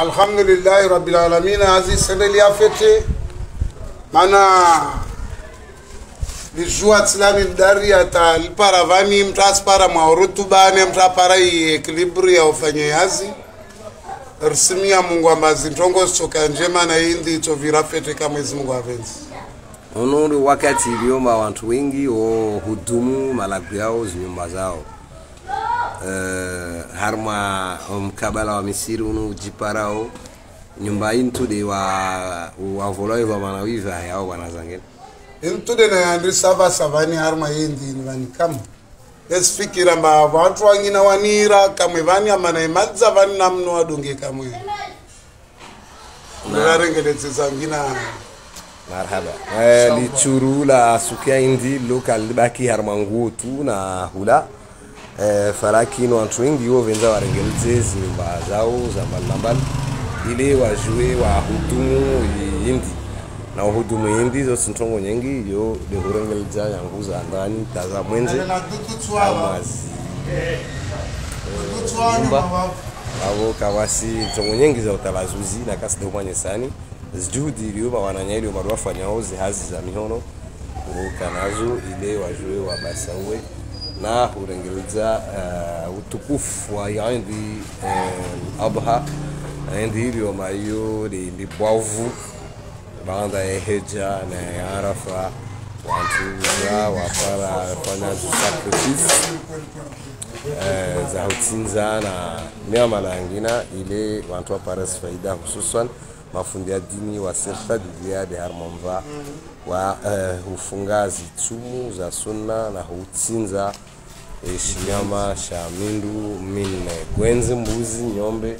alhamdulillahi rabbil alamin azi sendeli afete mana lijua tsilani dari ata lipara asipara mwa rutubane mtu apara i equilibri ya ufanye yazi. Risimia mungu ambazi ntongo soka njema na indi tovira fete kamwezi mwezi mungu avenzi. Unuri wakati iliomba wantu wengi hudumu malagu yao zinyumba zao uh, harma mkabala wa misiri unu ujiparao nyumba intude wa wavoloi wa manawiva yao wanazangeni intude na yandri sava savani harma yindi ni vani kama esifikira mba watu wangina wanira kamwe vani amana imadza vani namno wadonge kamwe ndarengeletsesa ngina. Marhaba. Eh, lichuru la sukia indi local libaki harma ngutu na hula eh, farakino watu ingi wo venza warengelze zinyumba zao za mbalimbali ili wajue wahudumu indi na uhudumu indi zo sintongo nyengi yo lihurengelza yangu za ndani taza mwenze. Amazi avo kawasi ntongo nyengi za utalazuzi na kasi domanye sani. Zijuhudi iliyo bawananya iliyo bado wafanyao zihazi za mihono. Kuruka nazo ile wajue wabasawe na hurengeleza uh, utukufu wa yandi uh, abha. Yandi iliyo mayo li bwavu. Banda ya heja na arafa wantu za wapara fanya sacrifice uh, za hutinza na miamala yangina ile wantu waparas faida hususan mafundi ya dini wa serta diliade harmamva wa uh, hufunga zitumu za sunna na hutsinza e, shinyama sha mindu minne gwenzi mbuzi nyombe